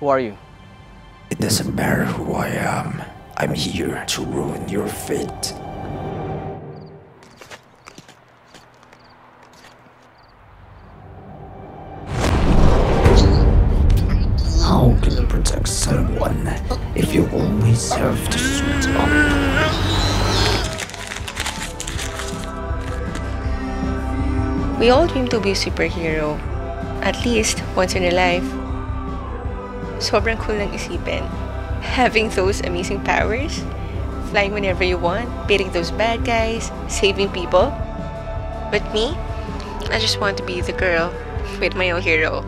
Who are you? It doesn't matter who I am. I'm here to ruin your fate. How can you protect someone if you always have to suit up? We all dream to be a superhero. At least once in a life. Sobrang cool ng isipin. Having those amazing powers, flying whenever you want, beating those bad guys, saving people. But me, I just want to be the girl with my own hero.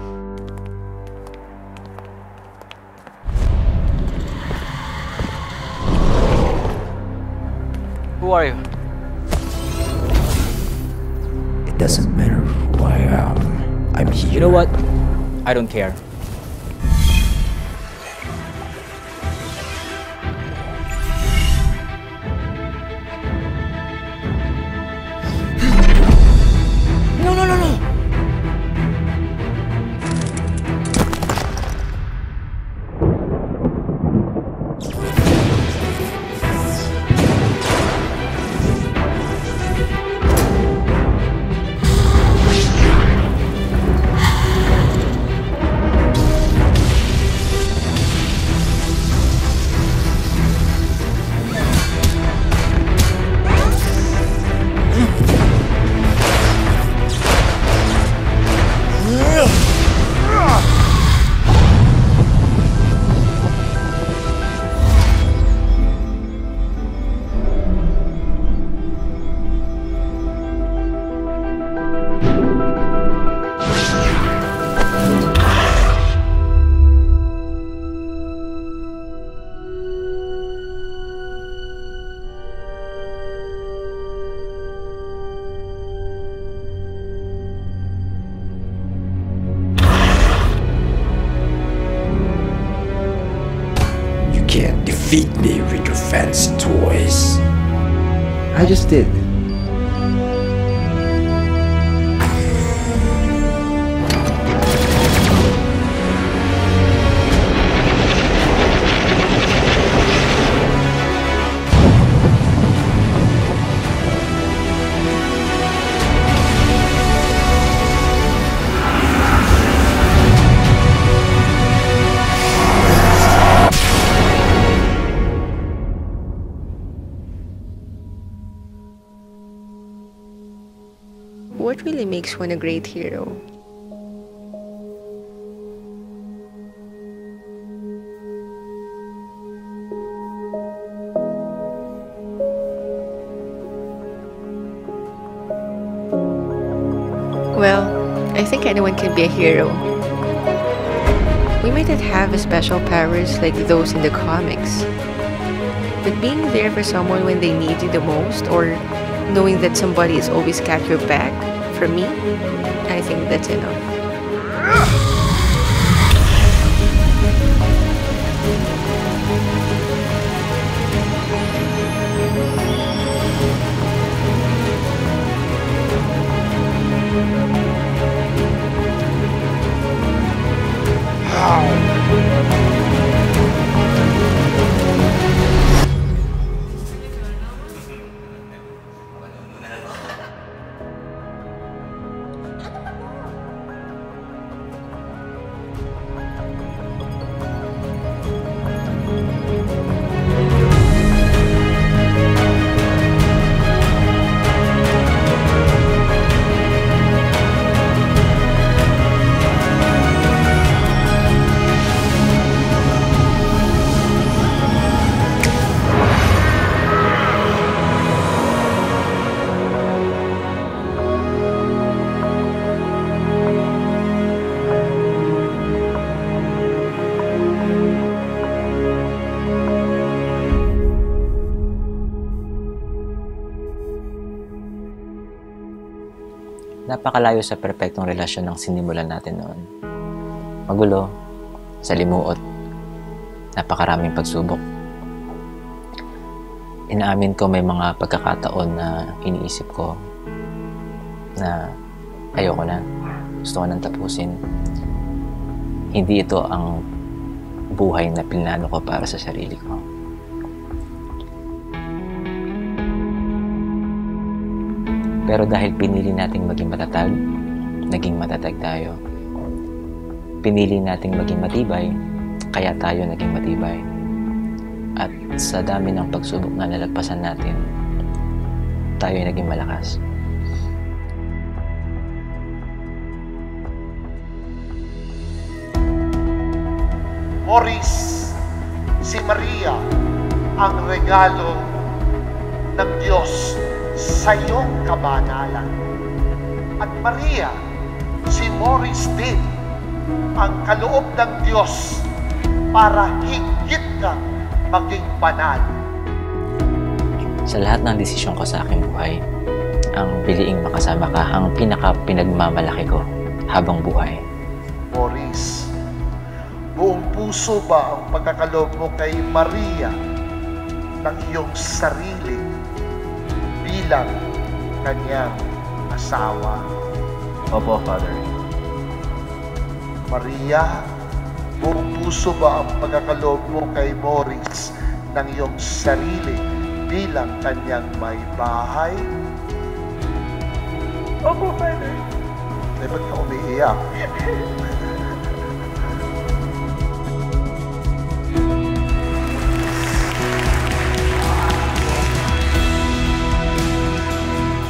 Who are you? It doesn't matter who I am. I'm here. You know what? I don't care. Can't me with your fancy toys. I just did. What really makes one a great hero? Well, I think anyone can be a hero. We might not have special powers like those in the comics, but being there for someone when they need you the most, or knowing that somebody is always got your back, for me, I think that's enough. Napakalayo sa perpektong relasyon ng sinimulan natin noon. Magulo, salimuot, napakaraming pagsubok. Inaamin ko may mga pagkakataon na iniisip ko na ayoko na, gusto ko nang tapusin. Hindi ito ang buhay na pinlano ko para sa sarili ko. Pero dahil pinili nating maging matatag, naging matatag tayo. Pinili nating maging matibay, kaya tayo naging matibay. At sa dami ng pagsubok na nalagpasan natin, tayo ay naging malakas. Morris, si Maria ang regalo ng Diyos sa iyong kabanalan. At Maria, si Morris din ang kaloob ng Diyos para higit kang maging banal. Sa lahat ng desisyon ko sa aking buhay, ang piliing makasama ka ang pinaka pinagmamalaki ko habang buhay. Morris, buong puso ba ang pagkakaloob mo kay Maria ng iyong sarili bilang kanyang asawa? Opo, Father. Maria, buong puso ba ang pagkakaloob mo kay Morris ng iyong sarili bilang kanyang may bahay? Opo, Father. Eh, ba't ka umiiyak?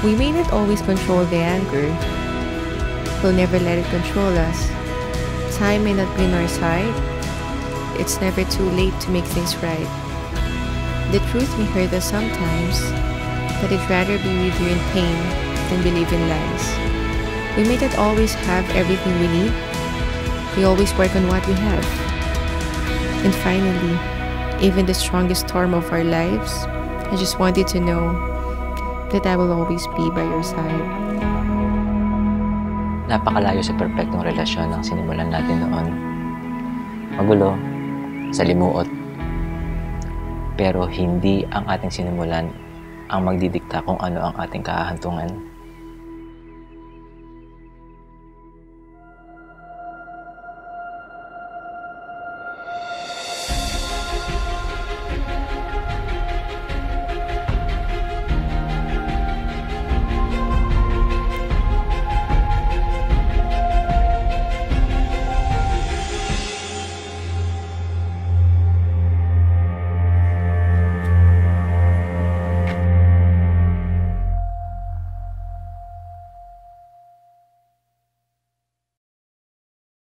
We may not always control the anger. We'll never let it control us. Time may not be on our side. It's never too late to make things right. The truth may hurt us sometimes, but I'd rather be with you in pain than believe in lies. We may not always have everything we need. We always work on what we have. And finally, even the strongest storm of our lives, I just want you to know that I will always be by your side. Napakalayo sa perpektong relasyon ng sinimulan natin noon. Magulo, salimuot. Pero hindi ang ating sinimulan ang magdidikta kung ano ang ating kahahantungan.